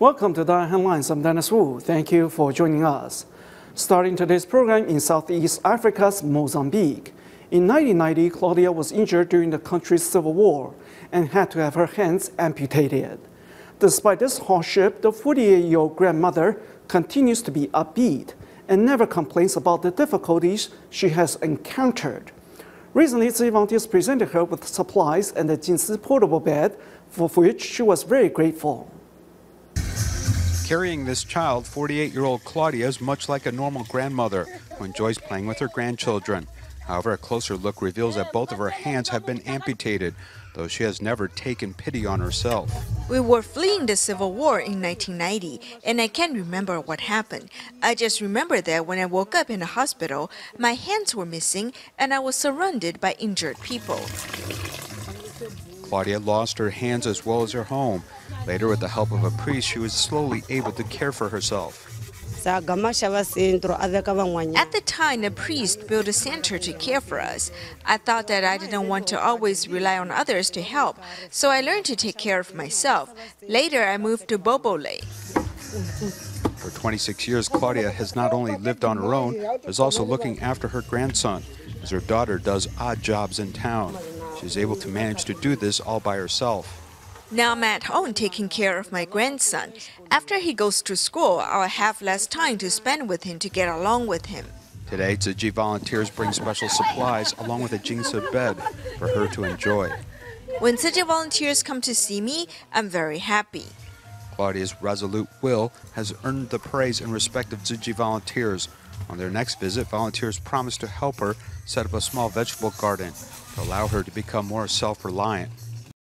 Welcome to the Headlines. I'm Dennis Wu. Thank you for joining us. Starting today's program in Southeast Africa's Mozambique. In 1990, Claudia was injured during the country's civil war and had to have her hands amputated. Despite this hardship, the 48-year-old grandmother continues to be upbeat and never complains about the difficulties she has encountered. Recently, volunteers presented her with supplies and a Jing Si portable bed, for which she was very grateful. Carrying this child, 48 year old Claudia is much like a normal grandmother who enjoys playing with her grandchildren. However, a closer look reveals that both of her hands have been amputated, though she has never taken pity on herself. We were fleeing the Civil War in 1990, and I can't remember what happened. I just remember that when I woke up in the hospital, my hands were missing and I was surrounded by injured people. Claudia lost her hands as well as her home. Later, with the help of a priest, she was slowly able to care for herself. At the time, the priest built a center to care for us. I thought that I didn't want to always rely on others to help, so I learned to take care of myself. Later, I moved to Bobole. For 26 years, Claudia has not only lived on her own, but is also looking after her grandson, as her daughter does odd jobs in town. She's able to manage to do this all by herself. Now I'm at home taking care of my grandson. After he goes to school, I'll have less time to spend with him to get along with him. Today, Tzu volunteers bring special supplies along with a Jing Si bed for her to enjoy. When Tzu volunteers come to see me, I'm very happy. Claudia's resolute will has earned the praise and respect of Tzu volunteers. On their next visit, volunteers promise to help her set up a small vegetable garden to allow her to become more self reliant.